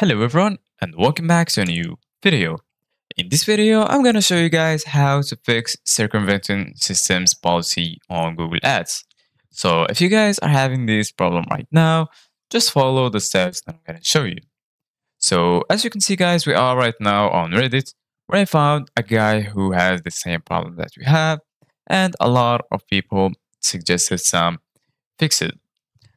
Hello everyone and welcome back to a new video. In this video, I'm to show you guys how to fix circumventing systems policy on Google Ads. So if you guys are having this problem right now, just follow the steps that I'm to show you. So as you can see guys, we are right now on Reddit where I found a guy who has the same problem that we have and a lot of people suggested some fixes.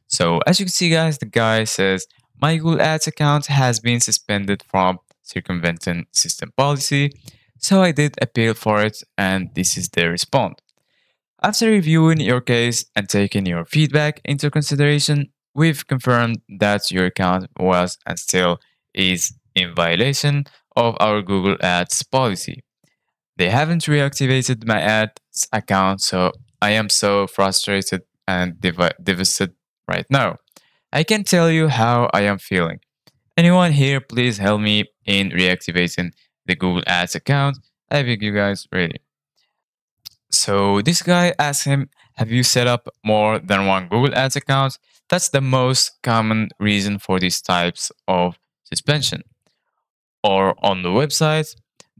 So as you can see guys, the guy says my Google Ads account has been suspended from circumventing system policy, so I did appeal for it and this is the response. After reviewing your case and taking your feedback into consideration, we've confirmed that your account was and still is in violation of our Google Ads policy. They haven't reactivated my ads account, so I am so frustrated and devastated right now. I can tell you how I am feeling. Anyone here, please help me in reactivating the Google Ads account. I beg you guys, really. So this guy asked him, have you set up more than one Google Ads account? That's the most common reason for these types of suspension. Or on the website,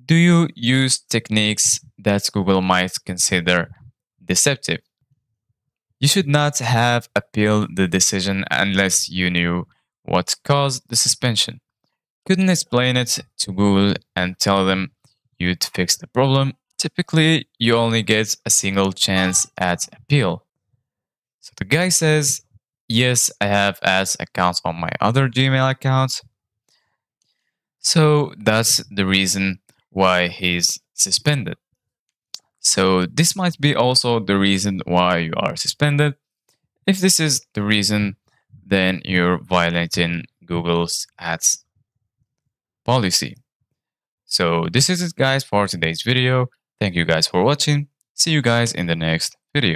do you use techniques that Google might consider deceptive? You should not have appealed the decision unless you knew what caused the suspension. Couldn't explain it to Google and tell them you'd fix the problem. Typically, you only get a single chance at appeal. So the guy says, Yes, I have ads accounts on my other Gmail accounts. So that's the reason why he's suspended. So this might be also the reason why you are suspended. If this is the reason, then you're violating Google's ads policy. So this is it guys for today's video. Thank you guys for watching. See you guys in the next video.